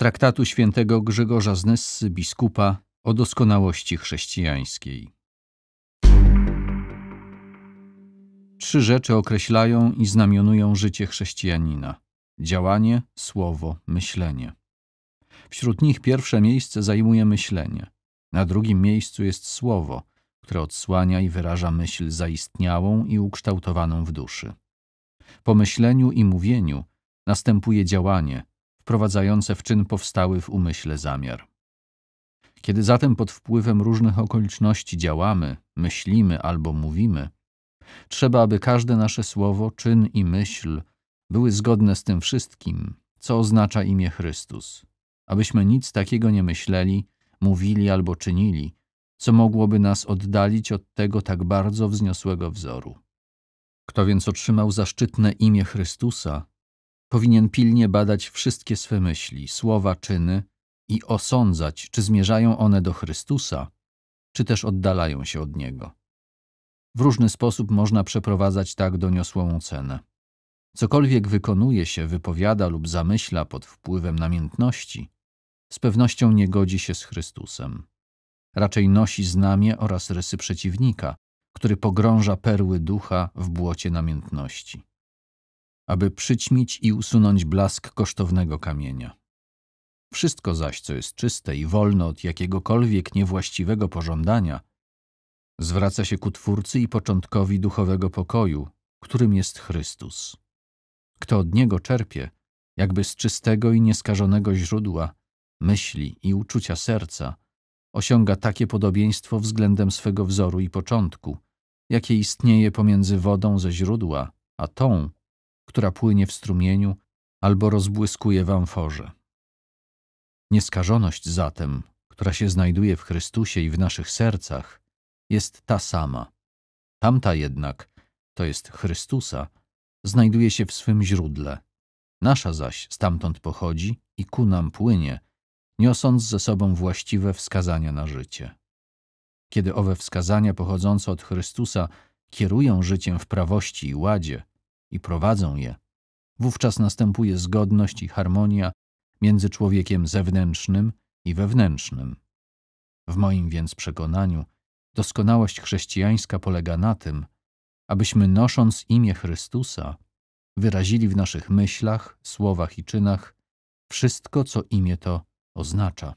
traktatu świętego Grzegorza z Nyssy, biskupa o doskonałości chrześcijańskiej. Trzy rzeczy określają i znamionują życie chrześcijanina: działanie, słowo, myślenie. Wśród nich pierwsze miejsce zajmuje myślenie. Na drugim miejscu jest słowo, które odsłania i wyraża myśl zaistniałą i ukształtowaną w duszy. Po myśleniu i mówieniu następuje działanie, wprowadzające w czyn powstały w umyśle zamiar. Kiedy zatem pod wpływem różnych okoliczności działamy, myślimy albo mówimy, trzeba, aby każde nasze słowo, czyn i myśl były zgodne z tym wszystkim, co oznacza imię Chrystus, abyśmy nic takiego nie myśleli, mówili albo czynili, co mogłoby nas oddalić od tego tak bardzo wzniosłego wzoru. Kto więc otrzymał zaszczytne imię Chrystusa, powinien pilnie badać wszystkie swe myśli, słowa, czyny i osądzać, czy zmierzają one do Chrystusa, czy też oddalają się od Niego. W różny sposób można przeprowadzać tak doniosłą ocenę. Cokolwiek wykonuje się, wypowiada lub zamyśla pod wpływem namiętności, z pewnością nie godzi się z Chrystusem. Raczej nosi znamie oraz rysy przeciwnika, który pogrąża perły ducha w błocie namiętności, aby przyćmić i usunąć blask kosztownego kamienia. Wszystko zaś, co jest czyste i wolne od jakiegokolwiek niewłaściwego pożądania, zwraca się ku Twórcy i początkowi duchowego pokoju, którym jest Chrystus. Kto od Niego czerpie, jakby z czystego i nieskażonego źródła, myśli i uczucia serca, osiąga takie podobieństwo względem swego wzoru i początku, jakie istnieje pomiędzy wodą ze źródła, a tą, która płynie w strumieniu albo rozbłyskuje w amforze. Nieskażoność zatem, która się znajduje w Chrystusie i w naszych sercach, jest ta sama. Tamta jednak, to jest Chrystusa, znajduje się w swym źródle. Nasza zaś stamtąd pochodzi i ku nam płynie, niosąc ze sobą właściwe wskazania na życie. Kiedy owe wskazania pochodzące od Chrystusa kierują życiem w prawości i ładzie i prowadzą je, wówczas następuje zgodność i harmonia między człowiekiem zewnętrznym i wewnętrznym. W moim więc przekonaniu, doskonałość chrześcijańska polega na tym, abyśmy nosząc imię Chrystusa, wyrazili w naszych myślach, słowach i czynach wszystko, co imię to oznacza.